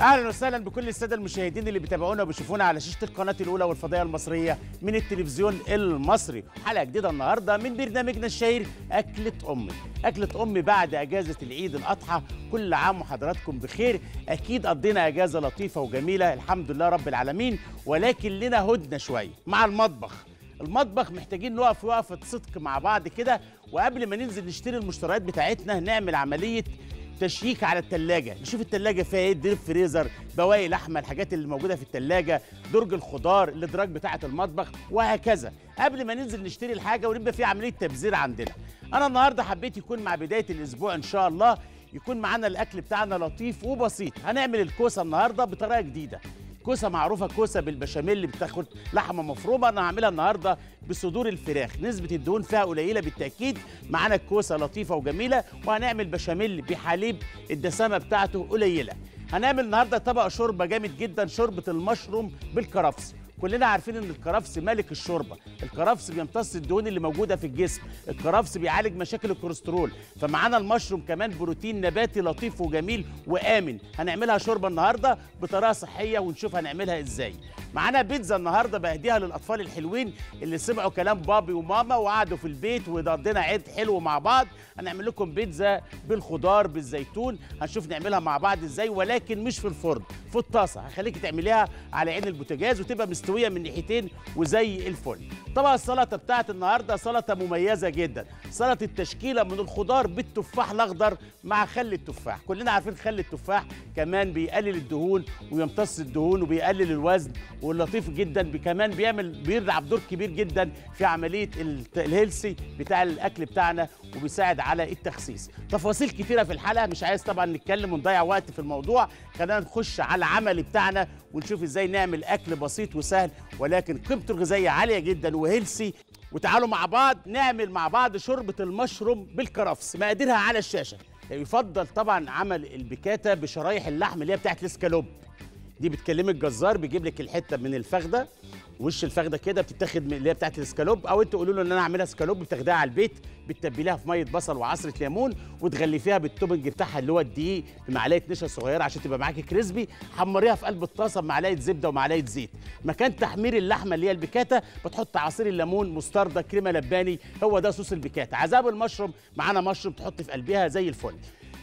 أهلا وسهلا بكل السادة المشاهدين اللي بيتابعونا وبيشوفونا على شاشة القناة الأولى والفضائية المصرية من التلفزيون المصري. حلقة جديدة النهارده من برنامجنا الشهير أكلة أمي. أكلة أمي بعد أجازة العيد الأضحى. كل عام وحضراتكم بخير. أكيد قضينا أجازة لطيفة وجميلة الحمد لله رب العالمين. ولكن لنا هدنة شوية مع المطبخ. المطبخ محتاجين نقف وقفة صدق مع بعض كده. وقبل ما ننزل نشتري المشتريات بتاعتنا نعمل عملية تشييك على التلاجة. نشوف التلاجة فيها إيه؟ ديب فريزر بواقي لحمة الحاجات اللي موجودة في التلاجة درج الخضار الادراج بتاعة المطبخ وهكذا. قبل ما ننزل نشتري الحاجة ونبقى في عملية تبذير عندنا. أنا النهاردة حبيت يكون مع بداية الأسبوع إن شاء الله يكون معانا الأكل بتاعنا لطيف وبسيط. هنعمل الكوسة النهاردة بطريقة جديدة. كوسة معروفة كوسة بالبشاميل بتاخد لحمة مفرومة. أنا هعملها النهارده بصدور الفراخ. نسبة الدهون فيها قليلة بالتأكيد. معانا الكوسه لطيفة وجميلة وهنعمل بشاميل بحليب الدسامة بتاعته قليلة. هنعمل النهارده طبق شوربة جامد جدا شوربة المشروم بالكرفس. كلنا عارفين إن الكرفس ملك الشوربة. الكرفس بيمتص الدهون اللي موجودة في الجسم. الكرفس بيعالج مشاكل الكوليسترول. فمعانا المشروم كمان بروتين نباتي لطيف وجميل وآمن. هنعملها شوربة النهارده بطريقة صحية ونشوف هنعملها إزاي. معانا بيتزا النهارده بهديها للأطفال الحلوين اللي سمعوا كلام بابي وماما وقعدوا في البيت وقضينا عيد حلو مع بعض. هنعمل لكم بيتزا بالخضار بالزيتون. هنشوف نعملها مع بعض إزاي. ولكن مش في الفرن في الطاسة. هخليكي تعمليها على عين البوتاجاز وتبقى مستوية. من ناحيتين وزي الفل. طبعا السلطة بتاعت النهارده سلطة مميزة جدا. سلطة التشكيلة من الخضار بالتفاح الأخضر مع خل التفاح. كلنا عارفين خل التفاح كمان بيقلل الدهون ويمتص الدهون وبيقلل الوزن واللطيف جدا. كمان بيعمل بيلعب دور كبير جدا في عملية الهيلسي بتاع الأكل بتاعنا وبيساعد على التخسيس. تفاصيل كتيرة في الحلقة. مش عايز طبعا نتكلم ونضيع وقت في الموضوع. خلينا نخش على العمل بتاعنا ونشوف إزاي نعمل أكل بسيط وسهل ولكن قيمته الغذائية عالية جدا وهيلسي وتعالوا مع بعض نعمل مع بعض شوربة المشروم بالكرفس مقاديرها على الشاشة. يفضل طبعا عمل البكاتا بشرايح اللحم اللي هي بتاعت الإسكالوب. دي بتكلمي الجزار بيجيب لك الحتة من الفخدة وش الفخدة كده بتتاخد اللي هي بتاعت الاسكالوب أو أنتوا قولوا له إن أنا اعملها اسكالوب بتاخديها على البيت بتتبليها في مية بصل وعصرة ليمون وتغلفيها بال topping بتاعها اللي هو الدقيق بمعلقة نشا صغيرة عشان تبقى معاكي crispy حمريها في قلب الطاسة بمعلقة زبدة ومعلقة زيت. مكان تحمير اللحمة اللي هي البكاتا بتحط عصير الليمون مستردة كريمة لباني هو ده صوص البكاتا عذاب المشروم معانا مشروم تحط في قلبها زي الفل.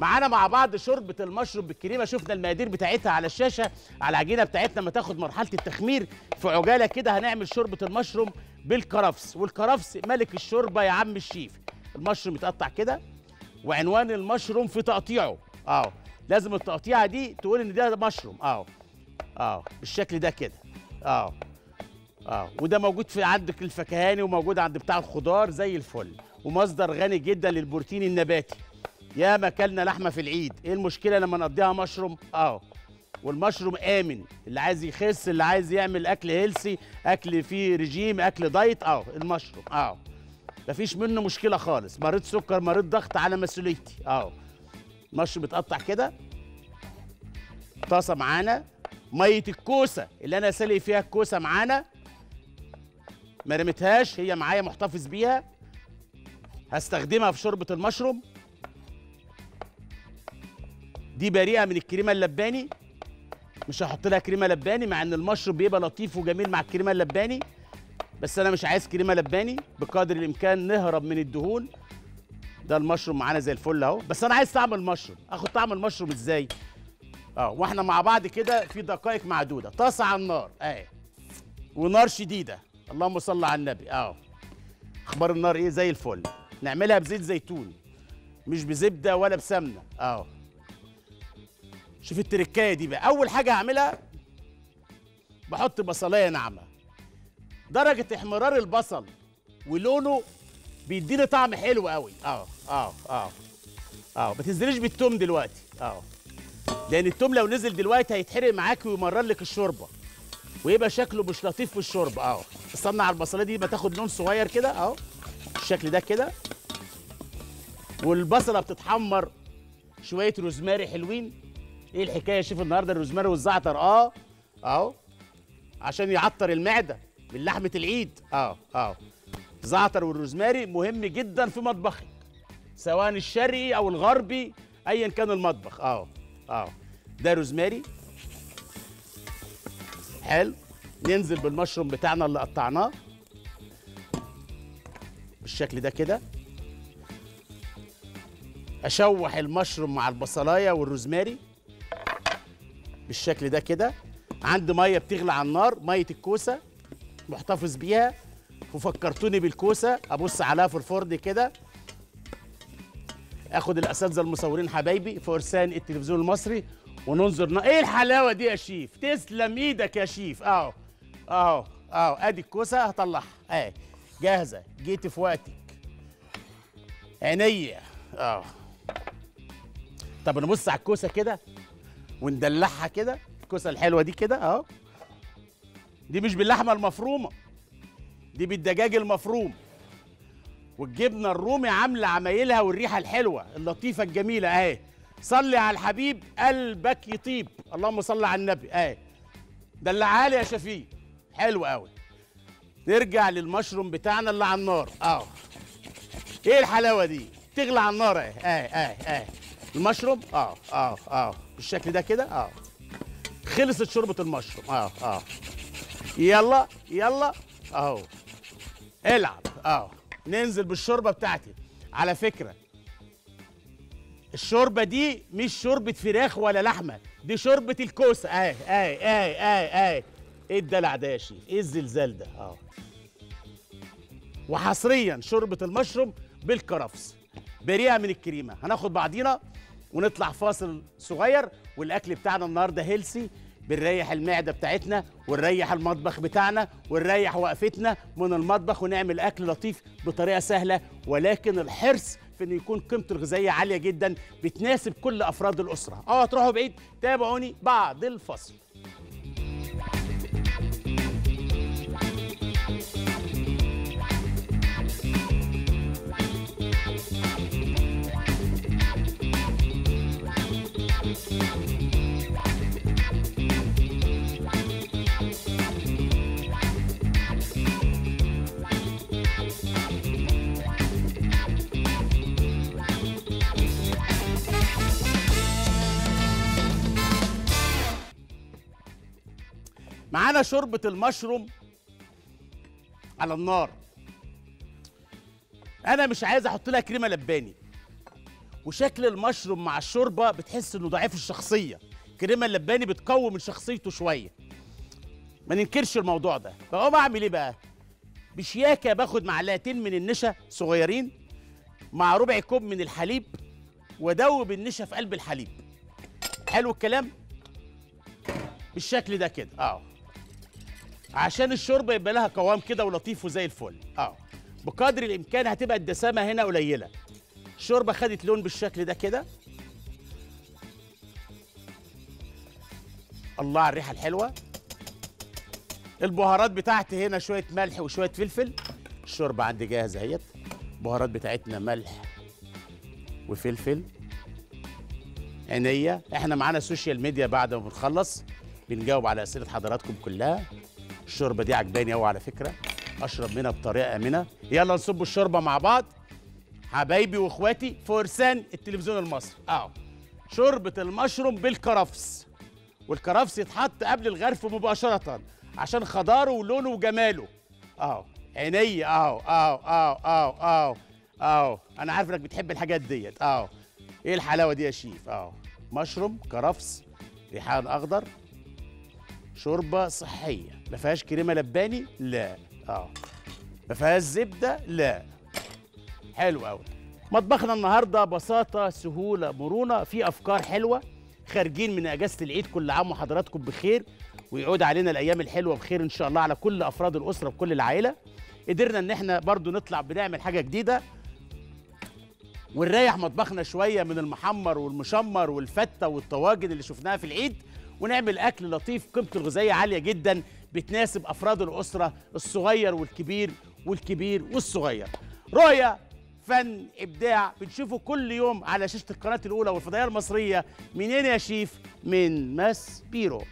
معانا مع بعض شوربة المشروم بالكريمة. شفنا المقادير بتاعتها على الشاشة على العجينة بتاعتنا. ما تاخد مرحلة التخمير في عجالة كده هنعمل شوربة المشروم بالكرفس. والكرفس ملك الشوربة يا عم الشيف. المشروم يتقطع كده وعنوان المشروم في تقطيعه. آه. لازم التقطيعة دي تقول إن ده مشروم. آه. آه. بالشكل ده كده. آه. آه. وده موجود في عندك الفكهاني وموجود عند بتاع الخضار. زي الفل. ومصدر غني جدا للبروتين النباتي. يا اكلنا لحمة في العيد. إيه المشكلة لما نقضيها مشروم؟ آه. والمشروم آمن. اللي عايز يخس اللي عايز يعمل أكل هيلسي أكل فيه رجيم أكل دايت آه. المشروم آه. مفيش منه مشكلة خالص. مريض سكر مريض ضغط على مسؤوليتي آه. المشروم بيتقطع كده. طاسة معانا. مية الكوسة اللي أنا سالي فيها الكوسة معانا. ما رميتهاش هي معايا محتفظ بيها. هستخدمها في شوربة المشروم. دي بريئة من الكريمة اللباني. مش هحط لها كريمة لباني مع إن المشروب بيبقى لطيف وجميل مع الكريمة اللباني. بس أنا مش عايز كريمة لباني بقدر الإمكان نهرب من الدهون. ده المشروم معانا زي الفل أهو. بس أنا عايز طعم المشروم آخد طعم المشروم إزاي؟ آه وإحنا مع بعض كده في دقائق معدودة. طاسة على النار أهي. ونار شديدة. اللهم صل على النبي. آه. أخبار النار إيه؟ زي الفل. نعملها بزيت زيتون. مش بزبدة ولا بسمنة. آه. شوف التركاية دي بقى. أول حاجة هعملها بحط بصلاية ناعمة. درجة احمرار البصل ولونه بيديني طعم حلو قوي. آه آه آه آه. ما تنزليش بالتوم دلوقتي. آه. لأن التوم لو نزل دلوقتي هيتحرق معاك ويمرر لك الشوربة. ويبقى شكله مش لطيف في الشوربة. آه. استنى على دي ما تاخد لون صغير كده. اهو بالشكل ده كده. والبصلة بتتحمر. شوية روزماري حلوين. إيه الحكاية شوف النهارده؟ الروزماري والزعتر. آه. اهو. عشان يعطر المعده من لحمه العيد. آه آه الزعتر والروزماري مهم جدا في مطبخك سواء الشرقي أو الغربي ايا كان المطبخ. آه آه ده روزماري. حلو. ننزل بالمشروم بتاعنا اللي قطعناه. بالشكل ده كده. أشوح المشروم مع البصلاية والروزماري. بالشكل ده كده. عندي مية بتغلي على النار مية الكوسة محتفظ بيها. وفكرتوني بالكوسة أبص عليها في الفرن كده. آخد الأساتذة المصورين حبايبي فرسان التلفزيون المصري وننظر نا... إيه الحلاوة دي يا شيف؟ تسلم إيدك يا شيف. أهو أهو أهو. أدي الكوسة هطلعها. أهي جاهزة. جيت في وقتك. عينيا. آه طب نبص على الكوسة كده. وندلعها كده الكوسة الحلوة دي كده أهو. دي مش باللحمة المفرومة دي بالدجاج المفروم. والجبنة الرومي عاملة عمايلها والريحة الحلوة اللطيفة الجميلة أهي. صلي على الحبيب قلبك يطيب. اللهم صل على النبي أهي. دلعها لي يا شفيق. حلو قوي نرجع للمشروم بتاعنا اللي على النار. آه إيه الحلاوة دي؟ تغلى على النار أهي. أهي أهي المشروم؟ آه آه آه بالشكل ده كده؟ آه. خلصت شوربة المشروم. آه آه. يلا يلا. أهو. العب. آه ننزل بالشوربة بتاعتي. على فكرة الشوربة دي مش شوربة فراخ ولا لحمة دي شوربة الكوسة. أهي أهي أهي أهي أهي. إيه الدلع ده يا شيف إيه الزلزال ده؟ آه. وحصريا شوربة المشروم بالكرفس. بريئه من الكريمة. هناخد بعضينا ونطلع فاصل صغير والأكل بتاعنا النهارده هيلسي بنريح المعدة بتاعتنا ونريح المطبخ بتاعنا ونريح وقفتنا من المطبخ ونعمل أكل لطيف بطريقة سهلة. ولكن الحرص في إن يكون قيمته الغذائية عالية جدا بتناسب كل أفراد الأسرة. آه تروحوا بعيد تابعوني بعد الفصل معانا شوربة المشروم على النار. أنا مش عايز أحط لها كريمة لباني. وشكل المشروم مع الشوربة بتحس إنه ضعيف الشخصية. كريمة اللباني بتقوي من شخصيته شوية. ما ننكرش الموضوع ده. فاقوم أعمل إيه بقى؟ بشياكة باخد معلقتين من النشا صغيرين مع ربع كوب من الحليب وأدوب النشا في قلب الحليب. حلو الكلام؟ بالشكل ده كده. آه. عشان الشوربة يبقى لها قوام كده ولطيف وزي الفل. آه. بقدر الإمكان هتبقى الدسامة هنا قليلة. الشوربه خدت لون بالشكل ده كده. الله على الريحة الحلوة. البهارات بتاعتي هنا شوية ملح وشوية فلفل. الشوربة عندي جاهزة أهيت. البهارات بتاعتنا ملح وفلفل. عينيا. إحنا معانا social media بعد ما بنخلص. بنجاوب على أسئلة حضراتكم كلها. الشوربة دي عجباني قوي على فكرة. أشرب منها بطريقة آمنة. يلا نصب الشوربة مع بعض. حبايبي وإخواتي فرسان التلفزيون المصري. أهو. شوربة المشروم بالكرفس. والكرفس يتحط قبل الغرف مباشرة عشان خضاره ولونه وجماله. أهو. عيني أهو. أهو. أهو. أهو. أهو. أهو. أنا عارف إنك بتحب الحاجات ديت. أهو. إيه الحلاوة دي يا شيف؟ أهو. مشروم كرفس ريحان أخضر. شوربة صحية. ما فيهاش كريمة لباني؟ لا. آه. ما فيهاش زبدة؟ لا. حلو قوي مطبخنا النهارده بساطة سهولة مرونة في أفكار حلوة خارجين من إجازة العيد. كل عام وحضراتكم بخير ويعود علينا الأيام الحلوة بخير إن شاء الله على كل أفراد الأسرة بكل العائلة. قدرنا إن إحنا برضو نطلع بنعمل حاجة جديدة ونريح مطبخنا شوية من المحمر والمشمر والفتة والطواجن اللي شفناها في العيد. ونعمل أكل لطيف قيمته الغذائية عالية جدا بتناسب أفراد الأسرة الصغير والكبير والكبير والصغير. رؤية فن إبداع بنشوفه كل يوم على شاشة القناة الأولى والفضائية المصرية. منين يا شيف؟ من ماس بيرو.